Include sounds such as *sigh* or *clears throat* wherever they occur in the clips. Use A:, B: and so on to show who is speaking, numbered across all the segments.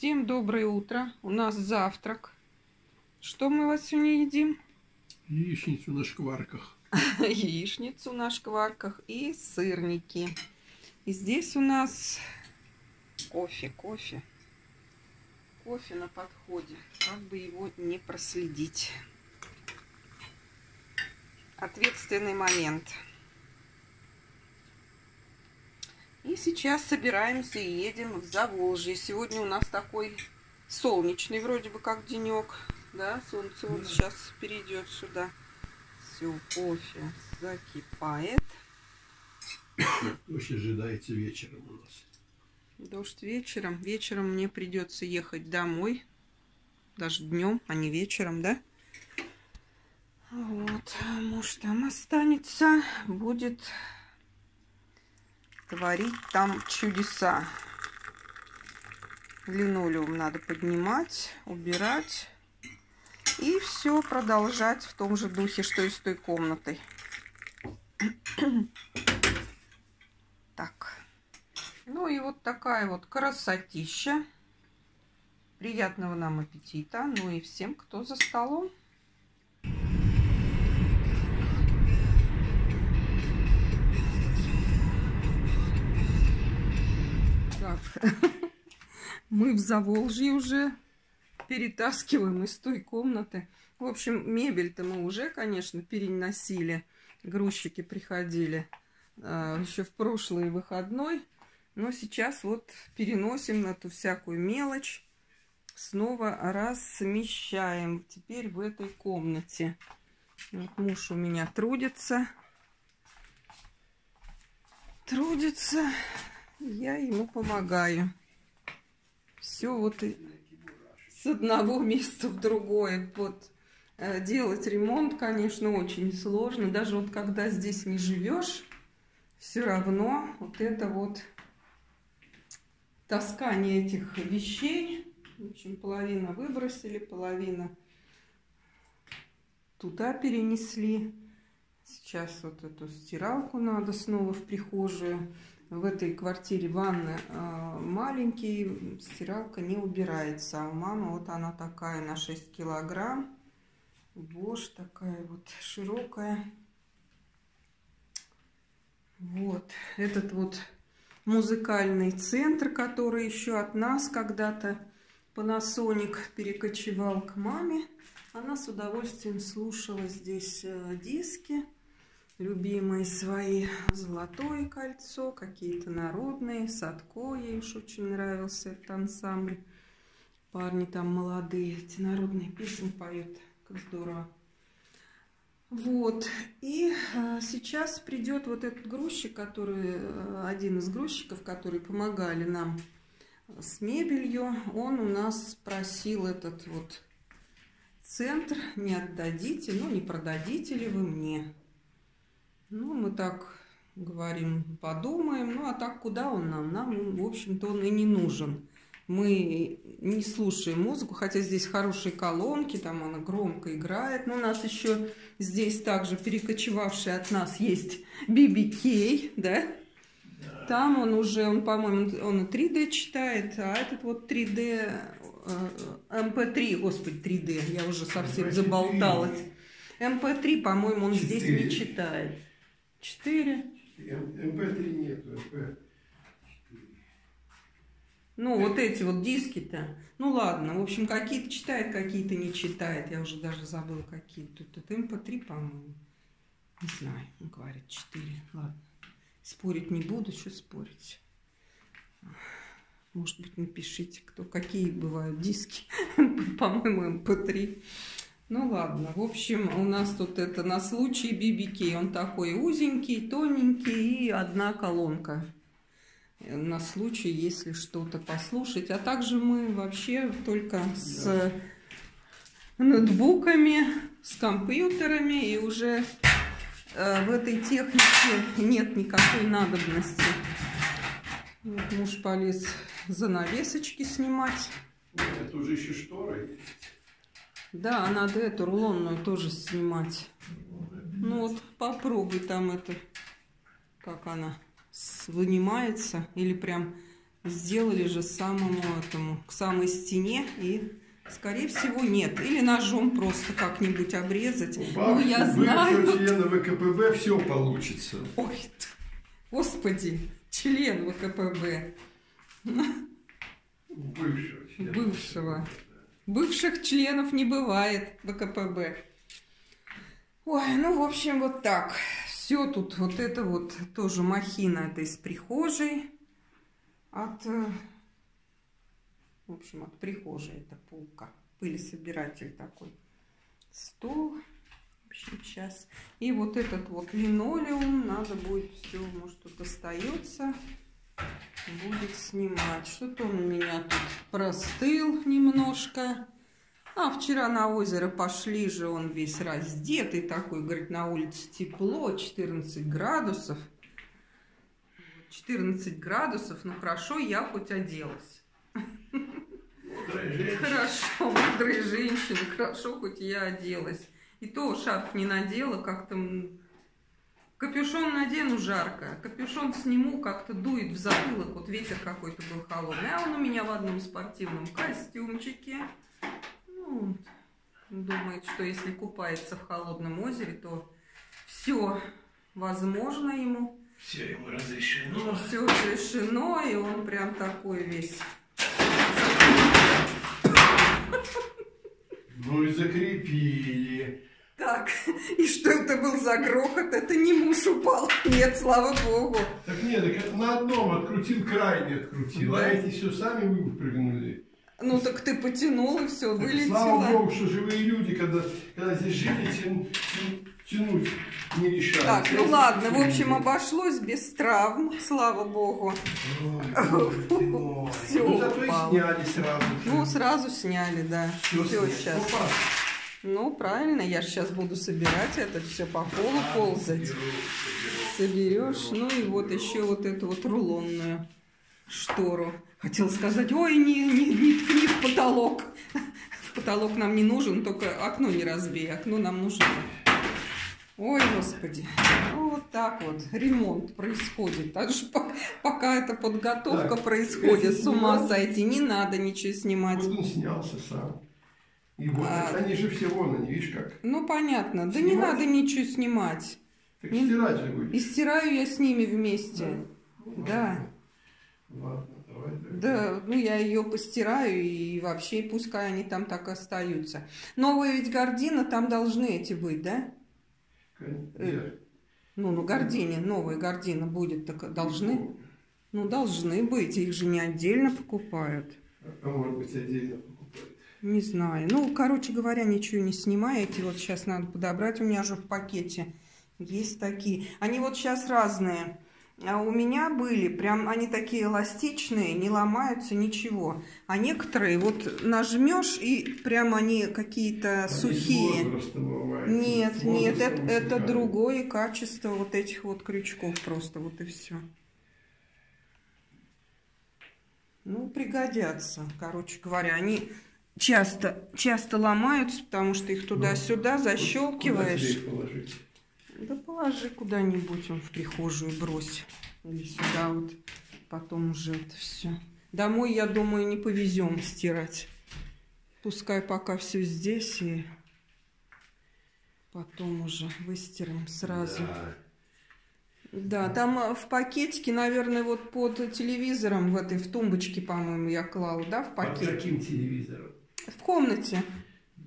A: Всем доброе утро. У нас завтрак. Что мы вас сегодня едим?
B: Яичницу на шкварках. *laughs*
A: Яичницу на шкварках и сырники. И здесь у нас кофе, кофе. Кофе на подходе. Как бы его не проследить. Ответственный момент. И сейчас собираемся и едем в Заволжье. Сегодня у нас такой солнечный вроде бы как денек. Да, солнце вот сейчас перейдет сюда. Все, кофе закипает. *coughs*
B: Дождь ожидается вечером у нас.
A: Дождь вечером. Вечером мне придется ехать домой. Даже днем, а не вечером, да? Вот. Муж там останется. Будет творить там чудеса. Линолеум надо поднимать, убирать. И все продолжать в том же духе, что и с той комнатой. *clears throat* Так. Ну и вот такая вот красотища. Приятного нам аппетита. Ну и всем, кто за столом. *laughs* мы в Заволжье уже перетаскиваем из той комнаты. В общем, мебель-то мы уже, конечно, переносили. Грузчики приходили э, еще в прошлый выходной. Но сейчас вот переносим эту всякую мелочь. Снова размещаем. Теперь в этой комнате. Вот муж у меня трудится. Трудится я ему помогаю. Все вот и с одного места в другое. Вот э, делать ремонт, конечно, очень сложно. Даже вот когда здесь не живешь, все равно вот это вот таскание этих вещей. В общем, половина выбросили, половина туда перенесли. Сейчас вот эту стиралку надо снова в прихожую в этой квартире ванны э, маленький, стиралка не убирается. А у мамы вот она такая на 6 килограмм. Бош такая вот широкая. Вот этот вот музыкальный центр, который еще от нас когда-то Panasonic перекочевал к маме. Она с удовольствием слушала здесь э, диски любимые свои. Золотое кольцо, какие-то народные, Садко, ей уж очень нравился этот ансамбль. Парни там молодые, эти народные песни поют, как здорово. Вот, и а, сейчас придет вот этот грузчик, который, а, один из грузчиков, которые помогали нам с мебелью, он у нас спросил этот вот центр, не отдадите, ну не продадите ли вы мне. Ну, мы так говорим, подумаем. Ну, а так куда он нам? Нам, в общем-то, он и не нужен. Мы не слушаем музыку, хотя здесь хорошие колонки, там она громко играет. Но у нас еще здесь также перекочевавший от нас есть BBK, да? Там он уже, он, по-моему, он и 3D читает, а этот вот 3D, MP3, господи, 3D, я уже совсем заболталась. MP3, по-моему, он здесь не читает. Четыре.
B: MP3 нет, MP.
A: Ну, вот эти вот диски-то. Ну, ладно. В общем, какие-то читает, какие-то не читает. Я уже даже забыла, какие. Тут это MP3, по-моему. Не знаю. Он говорит, 4. Ладно. Спорить не буду, что спорить. Может быть, напишите, кто какие бывают диски. *laughs* По-моему, МП-3. Ну ладно, в общем, у нас тут это на случай BBK. Он такой узенький, тоненький и одна колонка. На случай, если что-то послушать. А также мы вообще только с ноутбуками, с компьютерами. И уже э, в этой технике нет никакой надобности. Вот муж полез занавесочки снимать.
B: Это уже еще шторы.
A: Да, надо эту рулонную тоже снимать. Ну вот попробуй там это, как она вынимается или прям сделали же самому этому, к самой стене и Скорее всего, нет. Или ножом просто как-нибудь обрезать.
B: У
A: ну, я
B: бабки,
A: знаю.
B: члена ВКПБ все получится.
A: Ой, господи, член ВКПБ.
B: Бывшего члена.
A: Бывшего. Бывших членов не бывает ВКПБ. Ой, ну, в общем, вот так. Все тут, вот это вот тоже махина, это из прихожей. От, э, в общем, от прихожей это полка. Пылесобиратель такой. Стол. В общем, сейчас. И вот этот вот линолеум надо будет все, может, тут остается. Будет снимать. Что-то он у меня тут простыл немножко. А вчера на озеро пошли же, он весь раздетый такой, говорит, на улице тепло, 14 градусов. 14 градусов, ну хорошо, я хоть оделась. Хорошо, мудрые женщины, хорошо, хоть я оделась. И то шарф не надела, как-то... Капюшон надену жарко, капюшон сниму, как-то дует в затылок, вот ветер какой-то был холодный. А он у меня в одном спортивном костюмчике. Ну, думает, что если купается в холодном озере, то все возможно ему.
B: Все ему разрешено.
A: Все решено, и он прям такой весь.
B: Ну и закрепили.
A: Так, *laughs* и что это был за грохот? Это не муж упал. Нет, слава богу.
B: Так нет, так это на одном открутил, край не открутил. А
A: Да.
B: эти все сами выпрыгнули.
A: Ну так ты потянул и все,
B: Так
A: вылетело.
B: слава богу, что живые люди, когда, когда здесь жили, тян- тян- тянуть не решались.
A: Так, ну
B: Эти
A: ладно, в общем, обошлось без травм, слава богу.
B: Ой.
A: Всё
B: Ну зато и сняли сразу.
A: Ну, сразу сняли, да. Все
B: сняли.
A: сейчас.
B: Опа.
A: Ну, правильно, я сейчас буду собирать это все по полу
B: А,
A: ползать. Соберешь. Ну и вот еще вот эту вот рулонную штору. Хотел сказать, ой, не, не, не ткни в потолок. *laughs* В потолок нам не нужен, только окно не разбей. Окно нам нужно. Ой, господи. Ну, вот так вот ремонт происходит. Так по- пока эта подготовка
B: Так,
A: происходит, с ума сойти, не надо ничего снимать.
B: Он снялся сам. И вот,
A: А.
B: они же все вон, они, видишь как.
A: Ну, понятно. Да не надо ничего снимать.
B: Так
A: Не-
B: стирать же будешь.
A: И стираю я с ними вместе.
B: Ну,
A: Да.
B: Ладно, давай. давай.
A: Да, ну я ее постираю и вообще пускай они там так остаются. Новая ведь гардина, там должны эти быть, да?
B: Кон- я-
A: Ну, ну, гардине, новая гардина будет, так должны? Ну, должны быть, их же не отдельно покупают.
B: А может быть отдельно покупают.
A: Не знаю. Ну, короче говоря, ничего не снимаете. Вот сейчас надо подобрать. У меня же в пакете есть такие. Они вот сейчас разные. А у меня были прям, они такие эластичные, не ломаются, ничего. А некоторые вот нажмешь и прям они какие-то
B: с
A: сухие. Нет, нет, это, это другое качество вот этих вот крючков просто, вот и все. Ну, пригодятся, короче говоря. Они часто, часто ломаются, потому что их туда-сюда
B: Куда
A: защелкиваешь. Да положи куда-нибудь, он в прихожую брось. Или сюда вот. Потом уже это все. Домой, я думаю, не повезем стирать. Пускай пока все здесь и потом уже выстираем сразу.
B: Да.
A: Да, там э, в пакетике, наверное, вот под телевизором в этой в тумбочке, по-моему, я клала, да, в
B: Под
A: пакет.
B: каким телевизором?
A: В комнате.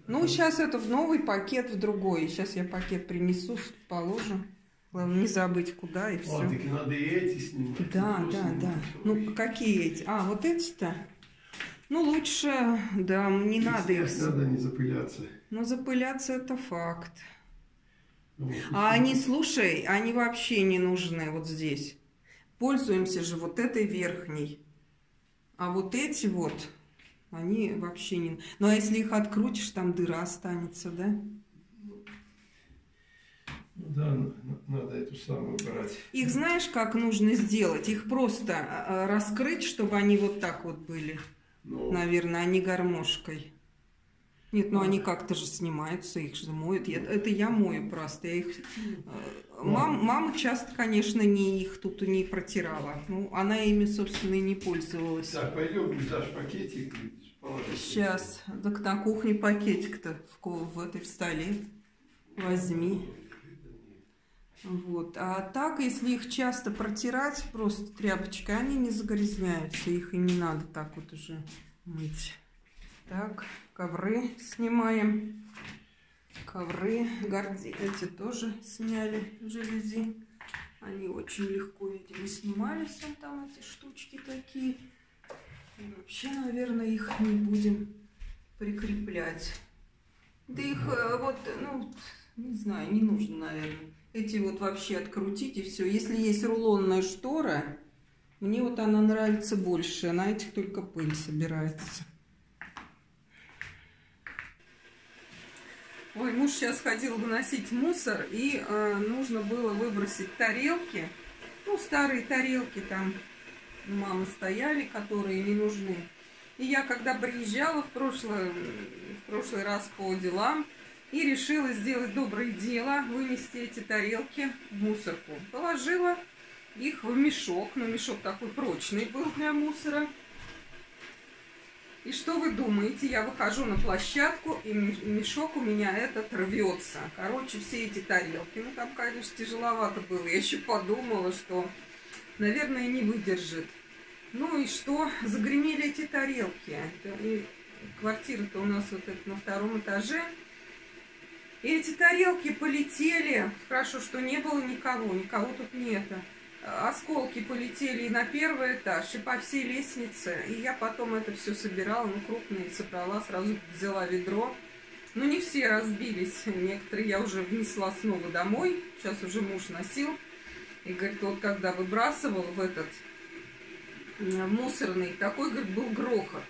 A: Ну, сейчас это в новый пакет, в другой. Сейчас я пакет принесу, положу. Главное, не забыть, куда и все.
B: так и надо и эти снимать.
A: Да,
B: Ну,
A: да,
B: снимать.
A: да. Ну, какие эти? А, вот эти-то? Ну, лучше, да, не надо их.
B: Надо не запыляться.
A: Но запыляться это факт.
B: Ну,
A: А они, слушай, они вообще не нужны вот здесь. Пользуемся же вот этой верхней. А вот эти вот, они вообще не... Ну, а если их открутишь, там дыра останется, да?
B: Ну да, надо эту самую брать.
A: Их знаешь, как нужно сделать? Их просто а, а, раскрыть, чтобы они вот так вот были.
B: Ну,
A: Наверное, а не гармошкой. Нет, ну они как-то же снимаются, их же моют. Я- это я мою просто. Я их э, Мам, мама часто, конечно, не их тут не протирала. Ну, она ими, собственно, и не пользовалась.
B: Так, пойдем, дашь пакетик.
A: Сейчас. Так на кухне пакетик-то в, в этой в столе. Возьми. Вот. А так, если их часто протирать просто тряпочкой, они не загрязняются. Их и не надо так вот уже мыть. Так, ковры снимаем ковры, горди, эти тоже сняли жалюзи. Они очень легко, видимо, снимались, вон там эти штучки такие. И вообще, наверное, их не будем прикреплять. Да их э, вот, ну, не знаю, не нужно, наверное. Эти вот вообще открутить и все. Если есть рулонная штора, мне вот она нравится больше. На этих только пыль собирается. Ой, муж сейчас ходил выносить мусор, и э, нужно было выбросить тарелки. Ну, старые тарелки там у мамы стояли, которые не нужны. И я, когда приезжала в прошлый, в прошлый раз по делам, и решила сделать доброе дело, вынести эти тарелки в мусорку. Положила их в мешок, но мешок такой прочный был для мусора. И что вы думаете? Я выхожу на площадку, и мешок у меня этот рвется. Короче, все эти тарелки. Ну, там, конечно, тяжеловато было. Я еще подумала, что, наверное, не выдержит. Ну и что? Загремели эти тарелки. Квартира-то у нас вот это на втором этаже. И эти тарелки полетели. Хорошо, что не было никого. Никого тут нет осколки полетели и на первый этаж, и по всей лестнице. И я потом это все собирала, ну, крупные собрала, сразу взяла ведро. Ну, не все разбились, некоторые я уже внесла снова домой, сейчас уже муж носил. И говорит, вот когда выбрасывал в этот мусорный, такой, говорит, был грохот.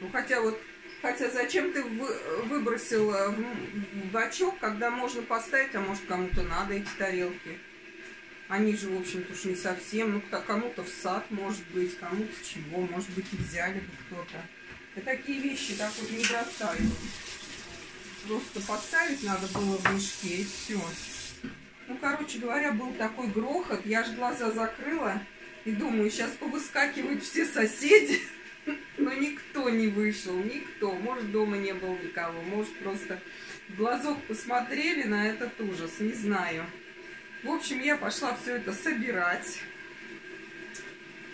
A: Ну, хотя вот, хотя зачем ты выбросил в бачок, когда можно поставить, а может кому-то надо эти тарелки. Они же, в общем-то, уж не совсем. Ну, кому-то в сад, может быть, кому-то чего, может быть, и взяли бы кто-то. И такие вещи так вот не бросают. Просто поставить надо было в мешке, и все. Ну, короче говоря, был такой грохот. Я же глаза закрыла и думаю, сейчас повыскакивают все соседи. *laughs* Но никто не вышел, никто. Может, дома не было никого. Может, просто в глазок посмотрели на этот ужас. Не знаю. В общем, я пошла все это собирать.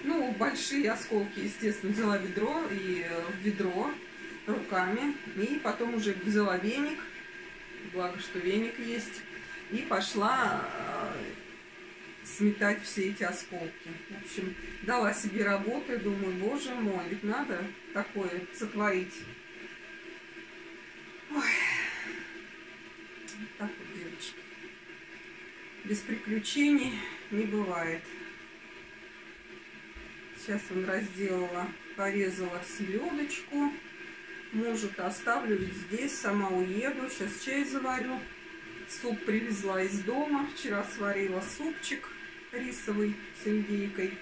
A: Ну, большие осколки, естественно, взяла ведро и э, в ведро руками. И потом уже взяла веник. Благо, что веник есть. И пошла э, сметать все эти осколки. В общем, дала себе работу. Думаю, боже мой, ведь надо такое сотворить. Ой. Так вот, девочки без приключений не бывает. Сейчас он разделала, порезала селедочку. Мужу-то оставлю ведь здесь, сама уеду. Сейчас чай заварю. Суп привезла из дома. Вчера сварила супчик рисовый с индейкой.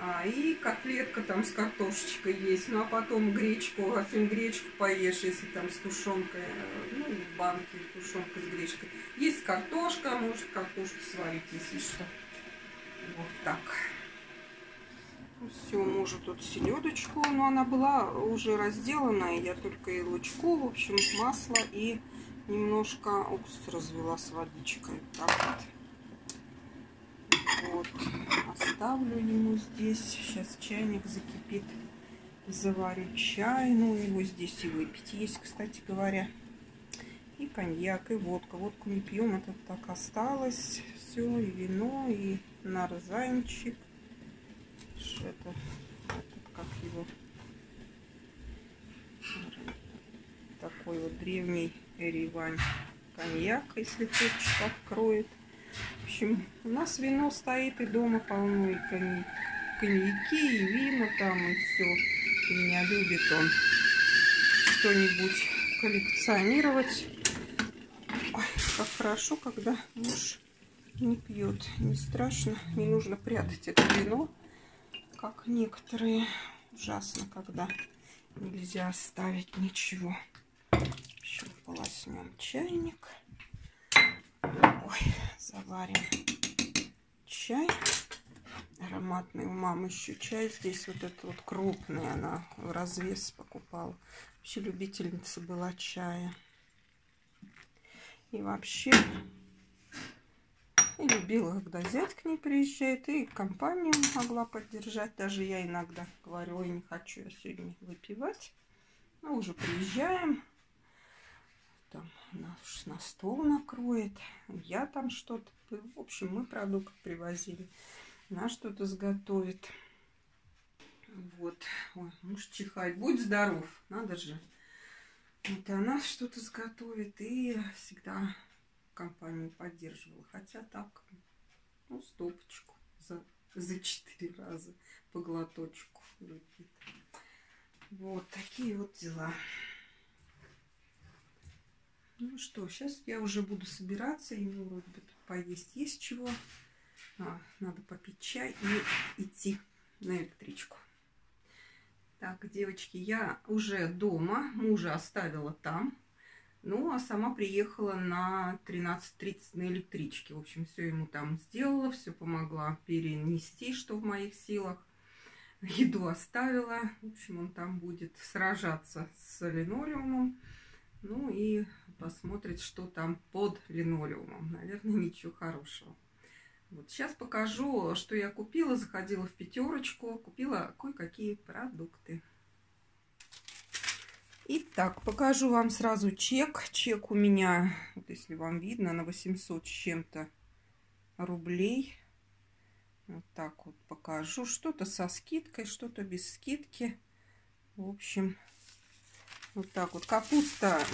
A: А, и котлетка там с картошечкой есть. Ну, а потом гречку, сегодня гречку поешь, если там с тушенкой, э, ну, в банке тушенка с гречкой. Есть картошка, может картошку сварить, если что. Вот так. Ну, Все, мужу тут селедочку, но она была уже разделана, я только и лучку, в общем, масло и немножко уксус развела с водичкой. Так вот. Вот. Оставлю ему здесь. Сейчас чайник закипит. Заварю чай. Ну, у него здесь и выпить есть, кстати говоря. И коньяк, и водка. Водку не пьем, это так осталось. Все, и вино, и нарзанчик. Это, этот, как его, такой вот древний Эривань коньяк, если хочешь, откроет. В общем, у нас вино стоит и дома полно, и конь... коньяки, и вина там, и все. И меня любит он что-нибудь коллекционировать. Ой, как хорошо, когда муж не пьет. Не страшно, не нужно прятать это вино, как некоторые. Ужасно, когда нельзя оставить ничего. Еще полоснем чайник. Ой, Заварим чай ароматный. У мамы еще чай здесь вот этот вот крупный. Она в развес покупала. Вообще любительница была чая. И вообще и любила, когда зять к ней приезжает, и компанию могла поддержать. Даже я иногда говорю, ой, не хочу я сегодня выпивать. Ну, уже приезжаем. Там уж на стол накроет. Я там что-то... В общем, мы продукт привозили. Она что-то сготовит. Вот. Ой, муж чихает. Будь здоров. Надо же. Вот она что-то сготовит. И всегда компанию поддерживала. Хотя так, ну, стопочку за, за четыре раза по глоточку. Вот такие вот дела. Ну что, сейчас я уже буду собираться. Ему вроде бы поесть есть чего. А, надо попить чай и идти на электричку. Так, девочки, я уже дома. Мужа оставила там. Ну, а сама приехала на 13.30 на электричке. В общем, все ему там сделала, все помогла перенести, что в моих силах. Еду оставила. В общем, он там будет сражаться с линолеумом. Ну и посмотрит, что там под линолеумом. Наверное, ничего хорошего. Вот сейчас покажу, что я купила. Заходила в пятерочку, купила кое-какие продукты. Итак, покажу вам сразу чек. Чек у меня, вот если вам видно, на 800 с чем-то рублей. Вот так вот покажу. Что-то со скидкой, что-то без скидки. В общем, вот так вот. Капуста.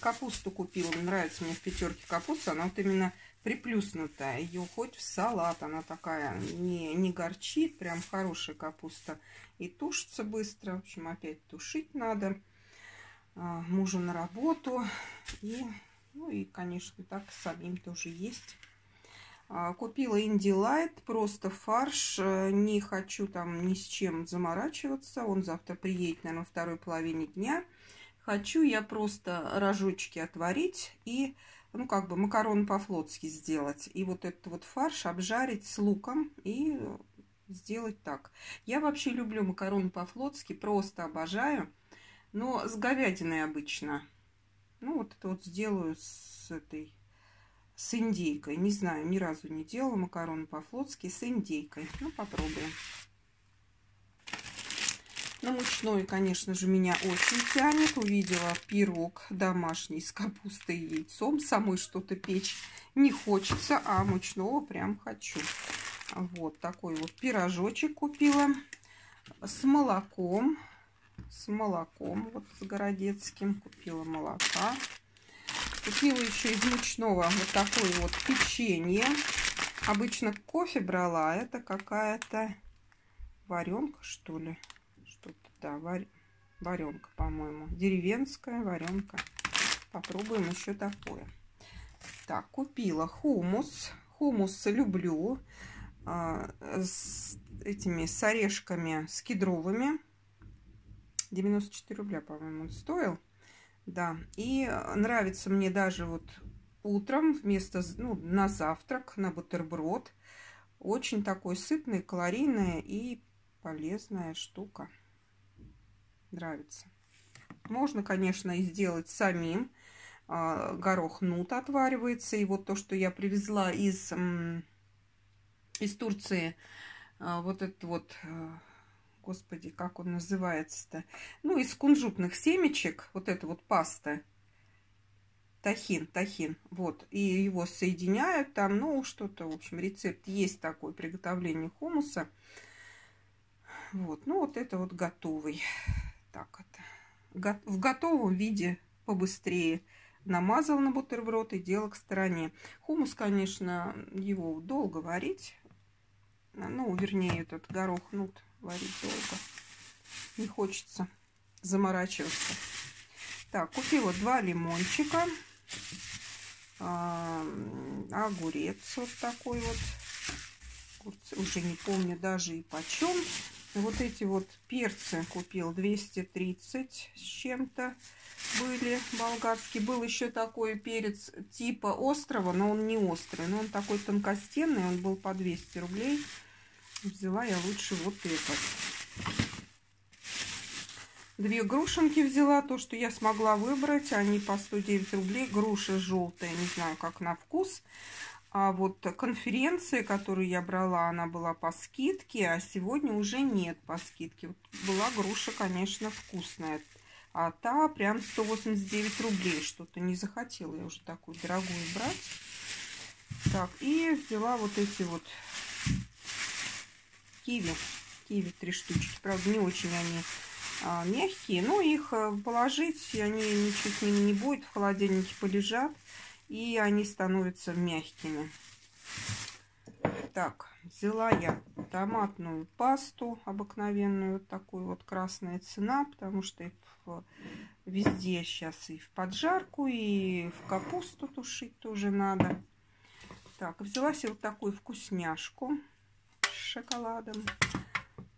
A: Капусту купила. Нравится мне в пятерке капуста. Она вот именно приплюснутая. Ее хоть в салат. Она такая не, не горчит. Прям хорошая капуста. И тушится быстро. В общем, опять тушить надо. А, мужу на работу. И, ну и, конечно, так самим тоже есть. А, купила Инди Лайт, просто фарш. Не хочу там ни с чем заморачиваться. Он завтра приедет, наверное, во второй половине дня. Хочу я просто рожочки отварить и, ну, как бы макароны по-флотски сделать. И вот этот вот фарш обжарить с луком и сделать так. Я вообще люблю макароны по-флотски, просто обожаю. Но с говядиной обычно. Ну, вот это вот сделаю с этой, с индейкой. Не знаю, ни разу не делала макароны по-флотски с индейкой. Ну, попробуем. На мучной, конечно же, меня очень тянет. Увидела пирог домашний с капустой и яйцом. Самой что-то печь не хочется, а мучного прям хочу. Вот такой вот пирожочек купила с молоком с молоком, вот с городецким. Купила молока. Купила еще из мучного вот такое вот печенье. Обычно кофе брала, а это какая-то варенка, что ли. Что-то, да, вар... варенка, по-моему. Деревенская варенка. Попробуем еще такое. Так, купила хумус. Хумус люблю. А, с этими с орешками, с кедровыми. 94 рубля, по-моему, он стоил. Да, и нравится мне даже вот утром вместо, ну, на завтрак, на бутерброд. Очень такой сытный, калорийная и полезная штука. Нравится. Можно, конечно, и сделать самим. А, горох нут отваривается. И вот то, что я привезла из, из Турции, а, вот этот вот а, господи, как он называется-то? Ну, из кунжутных семечек, вот эта вот паста, тахин, тахин, вот, и его соединяют там, ну, что-то, в общем, рецепт есть такой, приготовление хумуса. Вот, ну, вот это вот готовый. Так это, в готовом виде побыстрее намазал на бутерброд и дело к стороне. Хумус, конечно, его долго варить, ну, вернее, этот горох нут варить долго. Не хочется заморачиваться. Так, купила два лимончика. А, огурец вот такой вот. Уже не помню даже и почем. Вот эти вот перцы купил 230 с чем-то были болгарские. Был еще такой перец типа острого, но он не острый. Но он такой тонкостенный, он был по 200 рублей. Взяла я лучше вот этот. Две грушенки взяла, то, что я смогла выбрать. Они по 109 рублей. Груша желтая, не знаю, как на вкус. А вот конференция, которую я брала, она была по скидке, а сегодня уже нет по скидке. Вот была груша, конечно, вкусная. А та прям 189 рублей. Что-то не захотела я уже такую дорогую брать. Так, и взяла вот эти вот киви. Киви три штучки. Правда, не очень они а, мягкие. Но их э, положить, они ничего с ними не будет. В холодильнике полежат. И они становятся мягкими. Так, взяла я томатную пасту обыкновенную. Такую вот красная цена. Потому что везде сейчас и в поджарку, и в капусту тушить тоже надо. Так, взяла себе вот такую вкусняшку с шоколадом.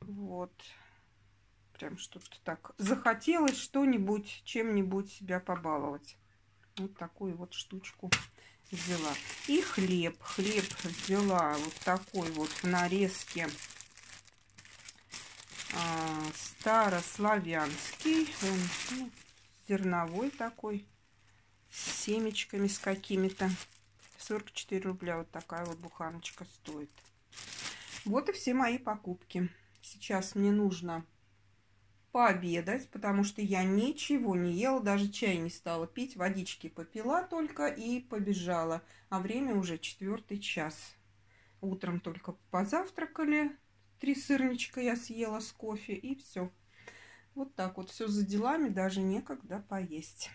A: Вот. Прям что-то так захотелось что-нибудь, чем-нибудь себя побаловать. Вот такую вот штучку взяла. И хлеб. Хлеб взяла вот такой вот в нарезке а, старославянский. Он ну, зерновой такой. С семечками с какими-то. 44 рубля вот такая вот буханочка стоит. Вот и все мои покупки. Сейчас мне нужно пообедать, потому что я ничего не ела, даже чай не стала пить, водички попила только и побежала. А время уже четвертый час. Утром только позавтракали, три сырничка я съела с кофе и все. Вот так вот все за делами, даже некогда поесть.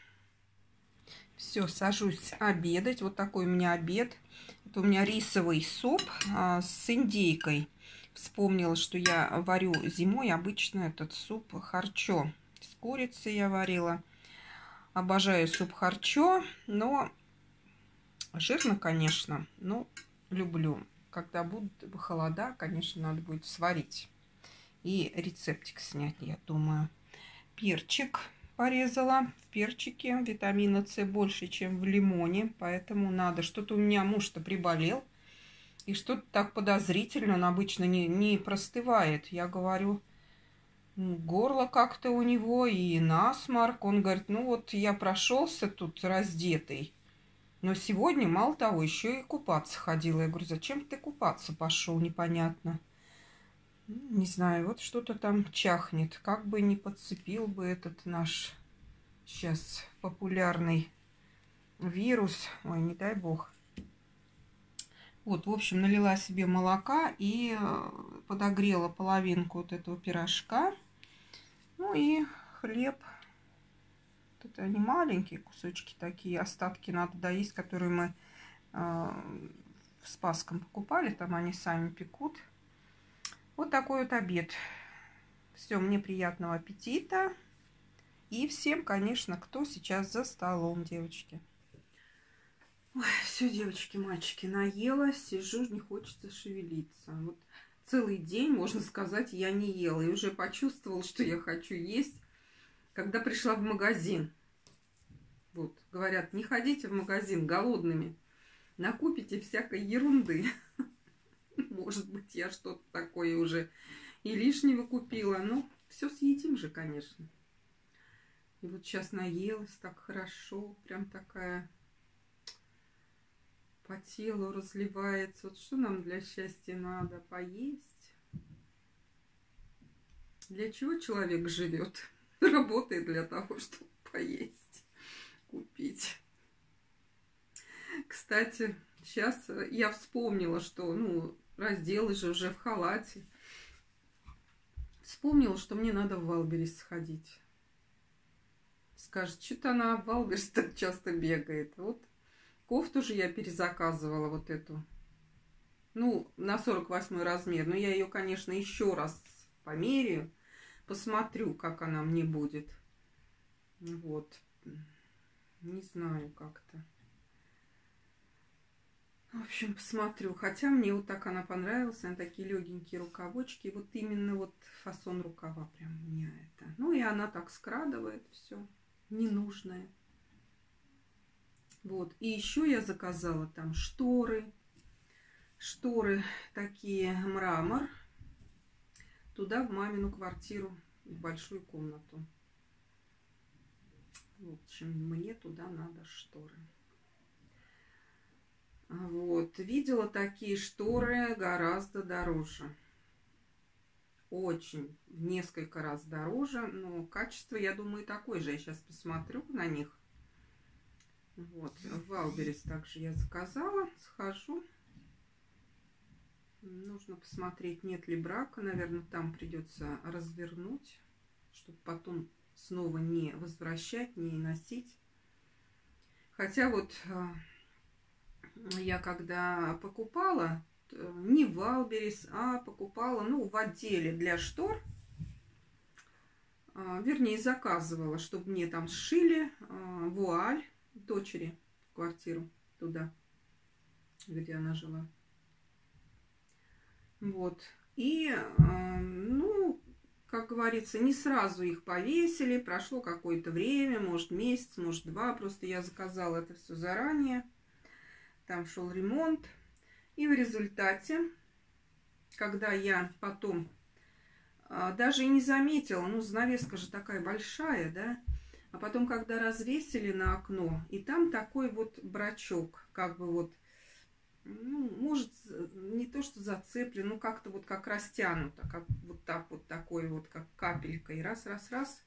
A: Все, сажусь обедать. Вот такой у меня обед. Это у меня рисовый суп а, с индейкой. Вспомнила, что я варю зимой обычно этот суп харчо. С курицей я варила. Обожаю суп харчо, но жирно, конечно, но люблю. Когда будут холода, конечно, надо будет сварить. И рецептик снять, я думаю. Перчик порезала. В перчике витамина С больше, чем в лимоне. Поэтому надо. Что-то у меня муж-то приболел. И что-то так подозрительно, он обычно не, не простывает. Я говорю, горло как-то у него и насморк. Он говорит, ну вот я прошелся тут раздетый. Но сегодня, мало того, еще и купаться ходила. Я говорю, зачем ты купаться пошел, непонятно. Не знаю, вот что-то там чахнет. Как бы не подцепил бы этот наш сейчас популярный вирус. Ой, не дай бог. Вот, в общем, налила себе молока и э, подогрела половинку вот этого пирожка. Ну и хлеб. Вот это они маленькие кусочки такие, остатки надо доесть, которые мы э, в Спасском покупали. Там они сами пекут. Вот такой вот обед. Все, мне приятного аппетита. И всем, конечно, кто сейчас за столом, девочки. Все, девочки, мальчики, наелась, сижу, не хочется шевелиться. Вот целый день, можно сказать, я не ела. И уже почувствовала, что я хочу есть, когда пришла в магазин. Вот, говорят, не ходите в магазин голодными. Накупите всякой ерунды. *laughs* Может быть, я что-то такое уже и лишнего купила. Но все съедим же, конечно. И вот сейчас наелась так хорошо. Прям такая по телу разливается. Вот что нам для счастья надо? Поесть. Для чего человек живет? *laughs* Работает для того, чтобы поесть, купить. Кстати, сейчас я вспомнила, что, ну, разделы же уже в халате. Вспомнила, что мне надо в Валберис сходить. Скажет, что-то она в Валберис так часто бегает. Вот Кофту же я перезаказывала вот эту. Ну, на 48 размер. Но я ее, конечно, еще раз померяю. Посмотрю, как она мне будет. Вот. Не знаю как-то. В общем, посмотрю. Хотя мне вот так она понравилась. Она такие легенькие рукавочки. Вот именно вот фасон рукава прям у меня это. Ну и она так скрадывает все ненужное. Вот. И еще я заказала там шторы. Шторы такие мрамор. Туда в мамину квартиру, в большую комнату. В общем, мне туда надо шторы. Вот. Видела такие шторы гораздо дороже. Очень, в несколько раз дороже, но качество, я думаю, такое же. Я сейчас посмотрю на них. Вот, в Wildberries также я заказала, схожу. Нужно посмотреть, нет ли брака. Наверное, там придется развернуть, чтобы потом снова не возвращать, не носить. Хотя вот э, я когда покупала, не в Валберис, а покупала, ну, в отделе для штор, а, вернее, заказывала, чтобы мне там сшили вуаль дочери квартиру туда, где она жила. Вот. И, а, ну, как говорится, не сразу их повесили, прошло какое-то время, может месяц, может два, просто я заказала это все заранее там шел ремонт. И в результате, когда я потом а, даже и не заметила, ну, занавеска же такая большая, да, а потом, когда развесили на окно, и там такой вот брачок, как бы вот, ну, может, не то, что зацеплен, ну, как-то вот как растянуто, как вот так вот такой вот, как капелька, и раз-раз-раз.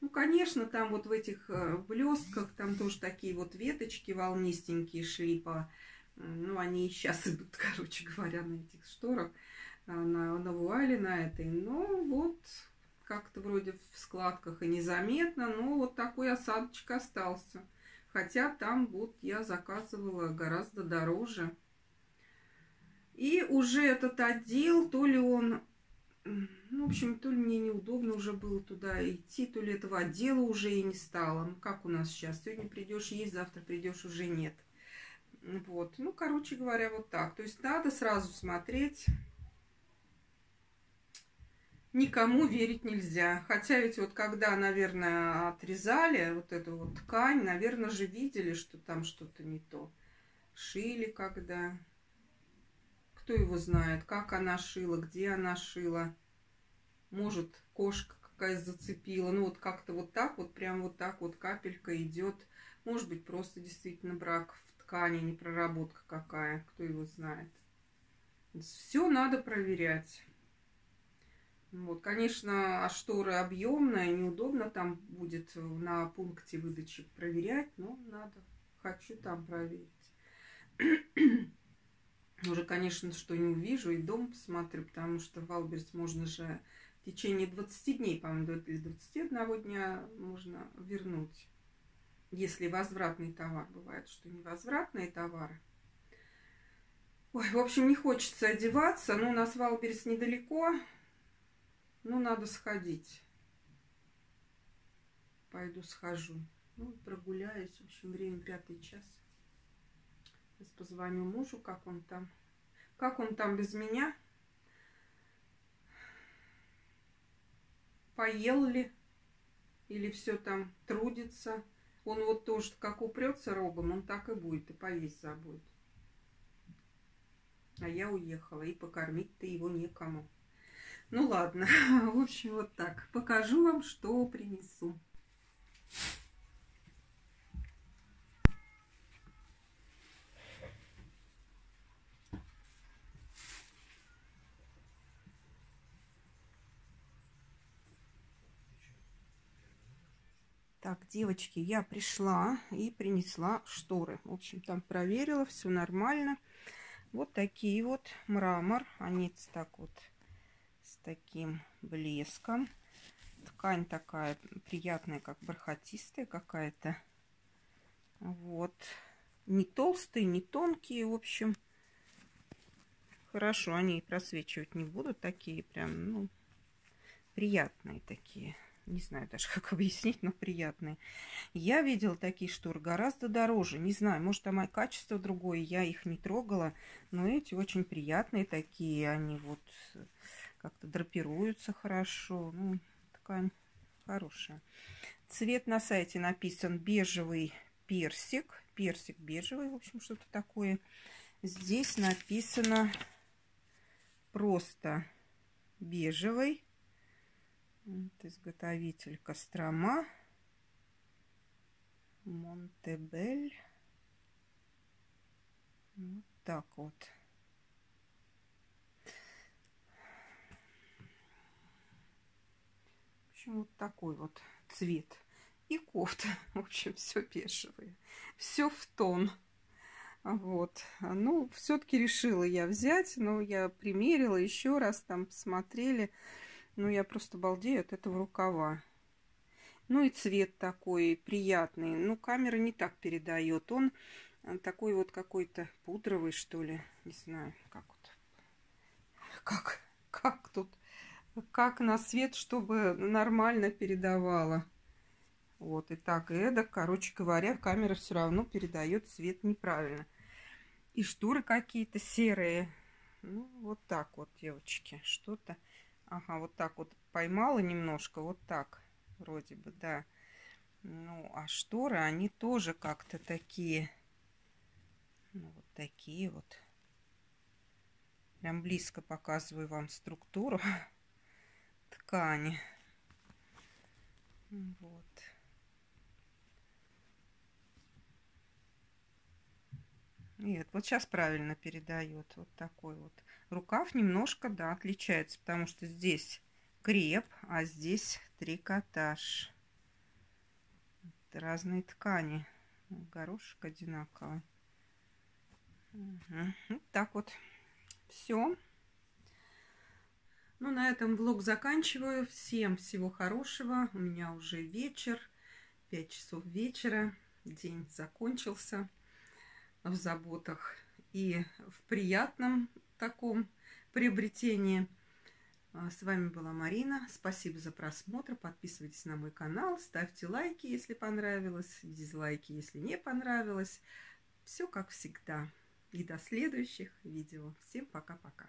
A: Ну, конечно, там вот в этих э, блестках, там тоже такие вот веточки волнистенькие шли по ну, они и сейчас идут, *laughs* короче говоря, на этих шторах, а, на, на вуале на этой. Но вот как-то вроде в складках и незаметно, но вот такой осадочек остался. Хотя там вот я заказывала гораздо дороже. И уже этот отдел, то ли он, ну, в общем, то ли мне неудобно уже было туда идти, то ли этого отдела уже и не стало. Ну, как у нас сейчас? Сегодня придешь есть, завтра придешь уже нет. Вот. Ну, короче говоря, вот так. То есть надо сразу смотреть. Никому верить нельзя. Хотя ведь вот когда, наверное, отрезали вот эту вот ткань, наверное же видели, что там что-то не то. Шили когда. Кто его знает, как она шила, где она шила. Может, кошка какая зацепила. Ну, вот как-то вот так вот, прям вот так вот капелька идет. Может быть, просто действительно брак ткани, не проработка какая, кто его знает. Все надо проверять. Вот, конечно, а шторы объемная, неудобно там будет на пункте выдачи проверять, но надо. Хочу там проверить. *clears throat* Уже, конечно, что не увижу, и дом посмотрю, потому что в Алберс можно же в течение 20 дней, по-моему, или 21 дня можно вернуть если возвратный товар. Бывает, что невозвратные товары. Ой, в общем, не хочется одеваться. Но у нас Wildberries недалеко. Ну, надо сходить. Пойду схожу. Ну, прогуляюсь. В общем, время пятый час. Сейчас позвоню мужу, как он там. Как он там без меня? Поел ли? Или все там трудится? Он вот тоже, как упрется рогом, он так и будет, и поесть забудет. А я уехала, и покормить-то его некому. Ну ладно, *laughs* в общем, вот так. Покажу вам, что принесу. Так, девочки, я пришла и принесла шторы. В общем, там проверила, все нормально. Вот такие вот мрамор. Они так вот таким блеском. Ткань такая приятная, как бархатистая какая-то. Вот. Не толстые, не тонкие, в общем. Хорошо, они просвечивать не будут. Такие прям, ну, приятные такие не знаю даже, *laughs* как объяснить, но приятные. Я видела такие шторы гораздо дороже. Не знаю, может, там и качество другое, я их не трогала. Но эти очень приятные такие, они вот как-то драпируются хорошо. Ну, ткань хорошая. Цвет на сайте написан бежевый персик. Персик бежевый, в общем, что-то такое. Здесь написано просто бежевый. Это изготовитель Кострома. Монтебель. Вот так вот. Общем, вот такой вот цвет. И кофта. *laughs* В общем, все бежевое. Все в тон. Вот. Ну, все-таки решила я взять, но я примерила еще раз, там посмотрели. Ну, я просто балдею от этого рукава. Ну и цвет такой приятный. Ну, камера не так передает. Он э, такой вот какой-то пудровый, что ли. Не знаю, как вот. Как, как тут, как на свет, чтобы нормально передавала. Вот, и так, и эдак, короче говоря, камера все равно передает цвет неправильно. И шторы какие-то серые. Ну, вот так вот, девочки, что-то. Ага, вот так вот поймала немножко, вот так вроде бы, да. Ну, а шторы, они тоже как-то такие, ну, вот такие вот. Прям близко показываю вам структуру *laughs* ткани. Вот. Нет, вот сейчас правильно передает. Вот такой вот. Рукав немножко, да, отличается, потому что здесь креп, а здесь трикотаж. Это разные ткани. Горошек одинаковый. Угу. Вот так вот. Все. Ну, на этом влог заканчиваю. Всем всего хорошего. У меня уже вечер. 5 часов вечера. День закончился в заботах и в приятном таком приобретении. А, с вами была Марина. Спасибо за просмотр. Подписывайтесь на мой канал, ставьте лайки, если понравилось, дизлайки, если не понравилось. Все как всегда. И до следующих видео. Всем пока-пока.